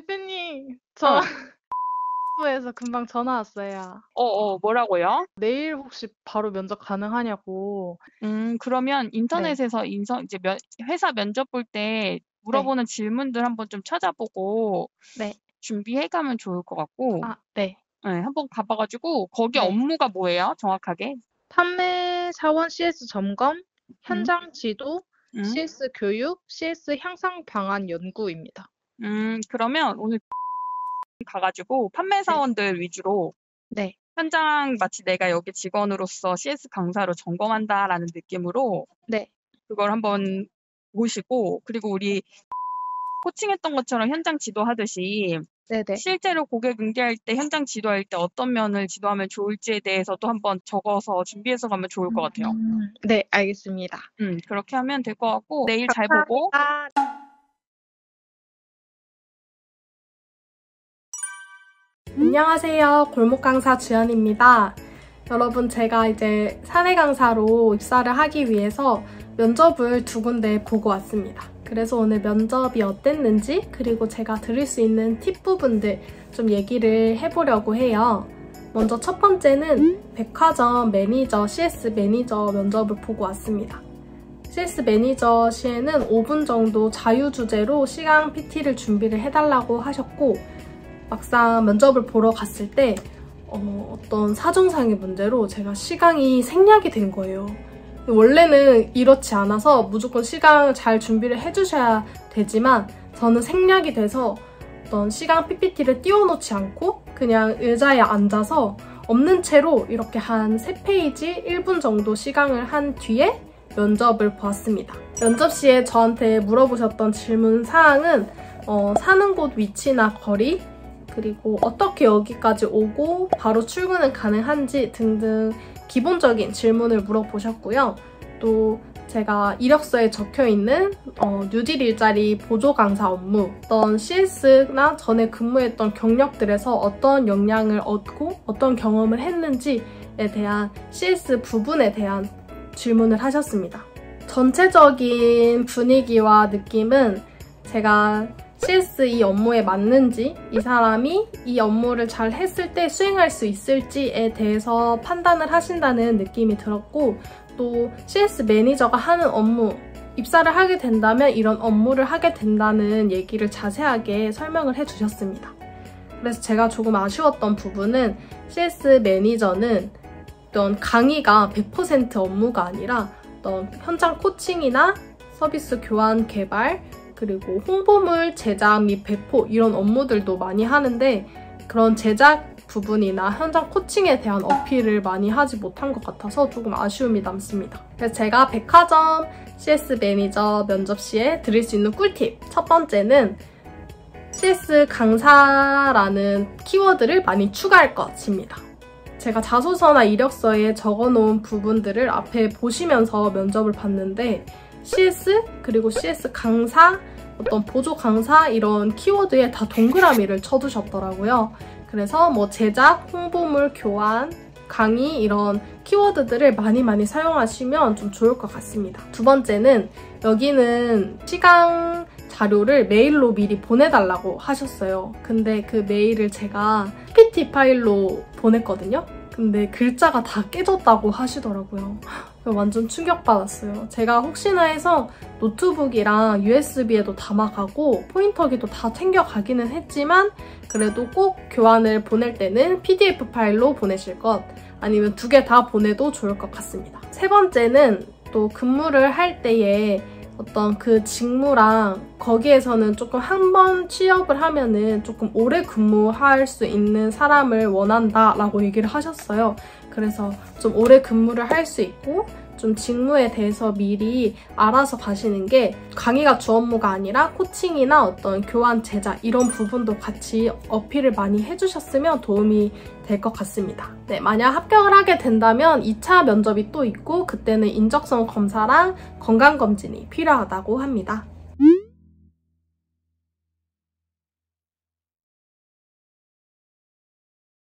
대표님, 저 어. 에서 금방 전화 왔어요. 어 어, 뭐라고요? 내일 혹시 바로 면접 가능하냐고. 음, 그러면 인터넷에서 인성, 이제 면, 회사 면접 볼 때 물어보는 질문들 한번 좀 찾아보고 네. 준비해 가면 좋을 것 같고, 아, 네. 네, 한번 가봐가지고, 거기 네. 업무가 뭐예요? 정확하게? 판매 사원 CS 점검, 현장 지도, 음, CS 교육, CS 향상 방안 연구입니다. 음, 그러면 오늘 가가지고 판매 사원들 위주로 네. 현장 마치 내가 여기 직원으로서 CS 강사로 점검한다라는 느낌으로 네. 그걸 한번 보시고, 그리고 우리 코칭했던 것처럼 현장 지도하듯이 네네. 실제로 고객 응대할 때 현장 지도할 때 어떤 면을 지도하면 좋을지에 대해서도 한번 적어서 준비해서 가면 좋을 것 같아요. 음, 네, 알겠습니다. 음, 그렇게 하면 될 것 같고 내일 잘 보고 감사합니다. 안녕하세요. 골목 강사 주연입니다. 여러분, 제가 이제 사내 강사로 입사를 하기 위해서 면접을 두 군데 보고 왔습니다. 그래서 오늘 면접이 어땠는지, 그리고 제가 드릴 수 있는 팁 부분들 좀 얘기를 해보려고 해요. 먼저 첫 번째는 백화점 매니저, CS 매니저 면접을 보고 왔습니다. CS 매니저 시에는 5분 정도 자유주제로 시강 PT를 준비를 해달라고 하셨고, 막상 면접을 보러 갔을 때 어, 떤 사정상의 문제로 제가 시강이 생략이 된 거예요. 원래는 이렇지 않아서 무조건 시강 잘 준비를 해주셔야 되지만 저는 생략이 돼서 어떤 시간 PPT를 띄워놓지 않고 그냥 의자에 앉아서 없는 채로 이렇게 한 3페이지 1분 정도 시간을 한 뒤에 면접을 보았습니다. 면접 시에 저한테 물어보셨던 질문 사항은 어, 사는 곳 위치나 거리, 그리고 어떻게 여기까지 오고 바로 출근은 가능한지 등등 기본적인 질문을 물어보셨고요. 또 제가 이력서에 적혀 있는 어, 뉴딜 일자리 보조 강사 업무, 어떤 CS나 전에 근무했던 경력들에서 어떤 역량을 얻고 어떤 경험을 했는지에 대한 CS 부분에 대한 질문을 하셨습니다. 전체적인 분위기와 느낌은 제가 CS 이 업무에 맞는지, 이 사람이 이 업무를 잘 했을 때 수행할 수 있을지에 대해서 판단을 하신다는 느낌이 들었고, 또 CS 매니저가 하는 업무, 입사를 하게 된다면 이런 업무를 하게 된다는 얘기를 자세하게 설명을 해주셨습니다. 그래서 제가 조금 아쉬웠던 부분은 CS 매니저는 어떤 강의가 100% 업무가 아니라 어떤 현장 코칭이나 서비스 교안 개발, 그리고 홍보물 제작 및 배포 이런 업무들도 많이 하는데 그런 제작 부분이나 현장 코칭에 대한 어필을 많이 하지 못한 것 같아서 조금 아쉬움이 남습니다. 그래서 제가 백화점 CS 매니저 면접 시에 드릴 수 있는 꿀팁 첫 번째는 CS 강사라는 키워드를 많이 추가할 것입니다. 제가 자소서나 이력서에 적어놓은 부분들을 앞에 보시면서 면접을 봤는데 CS 그리고 CS 강사 어떤 보조 강사 이런 키워드에 다 동그라미를 쳐두셨더라고요. 그래서 뭐 제작, 홍보물 교환, 강의 이런 키워드들을 많이 많이 사용하시면 좀 좋을 것 같습니다. 두 번째는 여기는 시강 자료를 메일로 미리 보내달라고 하셨어요. 근데 그 메일을 제가 PPT 파일로 보냈거든요. 근데 글자가 다 깨졌다고 하시더라고요. 완전 충격받았어요. 제가 혹시나 해서 노트북이랑 USB에도 담아가고 포인터기도 다 챙겨가기는 했지만 그래도 꼭 교환을 보낼 때는 PDF 파일로 보내실 것 아니면 두 개 다 보내도 좋을 것 같습니다. 세 번째는 또 근무를 할 때에 어떤 그 직무랑 거기에서는 조금 한 번 취업을 하면은 조금 오래 근무할 수 있는 사람을 원한다 라고 얘기를 하셨어요. 그래서 좀 오래 근무를 할 수 있고 좀 직무에 대해서 미리 알아서 가시는 게 강의가 주 업무가 아니라 코칭이나 어떤 교환 제작 이런 부분도 같이 어필을 많이 해주셨으면 도움이 될 것 같습니다. 네, 만약 합격을 하게 된다면 2차 면접이 또 있고 그때는 인적성 검사랑 건강검진이 필요하다고 합니다.